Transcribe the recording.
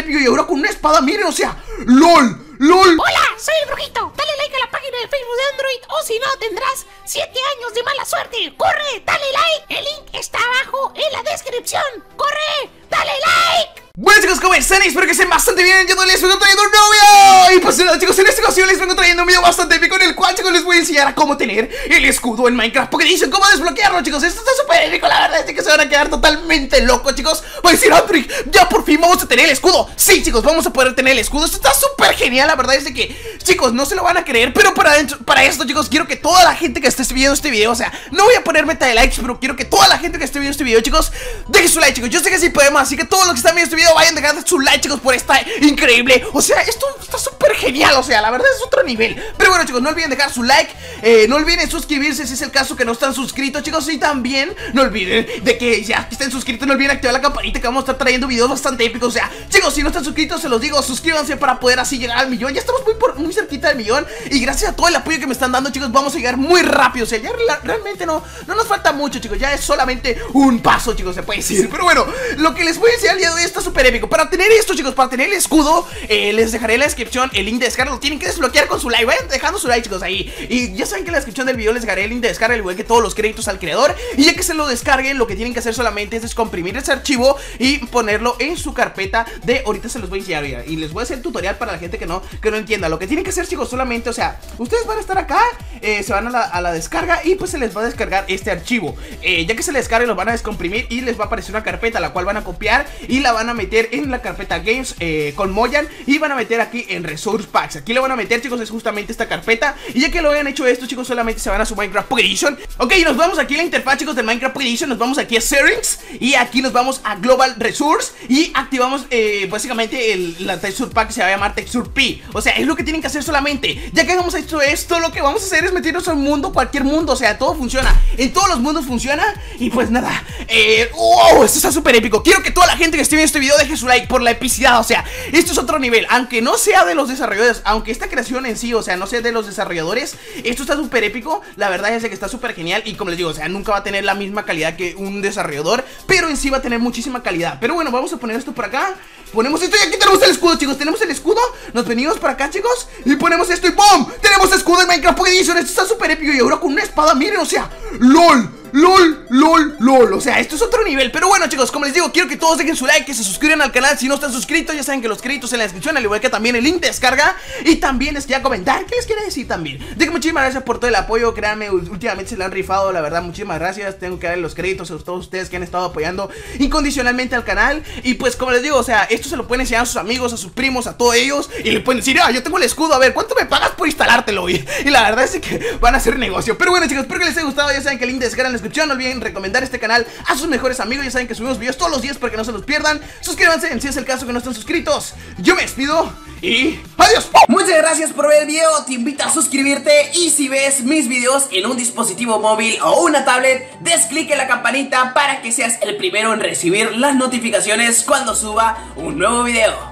épico y ahora con una espada, miren, o sea, LOL, LOL Hola, soy el brujito. Dale like a la página de Facebook de Android o si no tendrás 7 años de mala suerte. Corre, dale like. El link está abajo en la descripción. Corre, dale like. Bueno chicos, ¿cómo están? Espero que estén bastante bien Yo les vengo trayendo un nuevo video Y pues nada chicos, en esta ocasión les vengo trayendo un video bastante épico En el cual chicos les voy a enseñar a cómo tener el escudo en Minecraft Porque dicen cómo desbloquearlo chicos Esto está súper épico, la verdad es que se van a quedar totalmente locos chicos. Voy a decir, Andrick, ya por fin vamos a tener el escudo Sí chicos, vamos a poder tener el escudo. Esto está súper genial, la verdad es de que Chicos, no se lo van a creer, pero para, para esto chicos Quiero que toda la gente que esté viendo este video O sea, no voy a poner meta de likes Pero quiero que toda la gente que esté viendo este video chicos Deje su like chicos, yo sé que sí podemos Así que todos los que están viendo este video vayan dejando su like chicos por esta increíble O sea, esto súper genial, o sea, la verdad es otro nivel. Pero bueno chicos, no olviden dejar su like eh, No olviden suscribirse si es el caso que no están suscritos. Chicos Y también no olviden de que ya estén suscritos No olviden activar la campanita que vamos a estar trayendo videos bastante épicos. O sea, chicos, si no están suscritos se los digo Suscríbanse para poder así llegar al millón. Ya estamos muy cerquita del millón. Y gracias a todo el apoyo que me están dando chicos Vamos a llegar muy rápido, o sea, ya realmente no, no nos falta mucho chicos. Ya es solamente un paso chicos, se puede decir. Pero bueno, lo que les voy a enseñar el día de hoy está súper épico. Para tener esto chicos, para tener el escudo eh, Les dejaré en la descripción el link de descarga Lo tienen que desbloquear con su like, vayan dejando su like chicos ahí. Y ya saben que en la descripción del video les dejaré el link de descarga Al igual que todos los créditos al creador. Y ya que se lo descarguen, lo que tienen que hacer solamente es descomprimir ese archivo Y ponerlo en su carpeta de, ahorita se los voy a enseñar Y les voy a hacer el tutorial para la gente que no, que no entienda. Lo que tienen que hacer chicos solamente, o sea, ustedes van a estar acá eh, Se van a la, descarga y pues se les va a descargar este archivo. Eh, Ya que se les descargue lo van a descomprimir y les va a aparecer una carpeta La cual van a copiar y la van a meter en la carpeta Games eh, con Moyan Y van a meter aquí en Resource Packs Aquí lo van a meter chicos, es justamente esta carpeta. Y ya que lo hayan hecho esto chicos, solamente se van a su Minecraft Edition Ok, nos vamos aquí a la interfaz chicos del Minecraft Edition Nos vamos aquí a Settings y aquí nos vamos a Global Resource. Y activamos eh, básicamente el, la Texture Pack que se va a llamar Texture P. O sea, es lo que tienen que hacer solamente. Ya que hagamos hecho esto, lo que vamos a hacer es meternos al mundo, cualquier mundo. O sea, todo funciona, en todos los mundos funciona. Y pues nada, eh, wow, esto está súper épico. Quiero que toda la gente que esté viendo este video deje su like por la epicidad. O sea, esto es otro nivel. Aunque no sea de los desarrolladores, aunque esta creación en sí, o sea, no sea de los desarrolladores Esto está súper épico, la verdad es que está súper genial Y como les digo, o sea, nunca va a tener la misma calidad que un desarrollador Pero en sí va a tener muchísima calidad Pero bueno, vamos a poner esto por acá Ponemos esto y aquí tenemos el escudo, chicos Tenemos el escudo, nos venimos para acá, chicos Y ponemos esto y ¡pum! Tenemos escudo en Minecraft Edition Esto está súper épico y ahora con una espada, miren, o sea ¡LOL! LOL, LOL, LOL. O sea, esto es otro nivel. Pero bueno, chicos, como les digo Quiero que todos dejen su like Que se suscriban al canal Si no están suscritos. Ya saben que los créditos en la descripción Al igual que también el link de descarga. Y también les quería comentar ¿Qué les quiere decir también? De que muchísimas gracias por todo el apoyo. Créanme, últimamente se le han rifado La verdad, muchísimas gracias. Tengo que darle los créditos a todos ustedes Que han estado apoyando incondicionalmente al canal. Y pues, como les digo O sea, esto se lo pueden enseñar a sus amigos A sus primos, a todos ellos. Y le pueden decir Ah, yo tengo el escudo A ver, ¿cuánto me pagas por instalártelo? Y, y la verdad es que van a hacer negocio. Pero bueno, chicos, espero que les haya gustado. Ya saben que el link de descarga descripción No olviden recomendar este canal a sus mejores amigos. Ya saben que subimos videos todos los días para que no se los pierdan. Suscríbanse si es el caso que no están suscritos. Yo me despido y adiós. Muchas gracias por ver el video, te invito a suscribirte Y si ves mis videos en un dispositivo móvil o una tablet Des clic en la campanita para que seas el primero en recibir las notificaciones cuando suba un nuevo video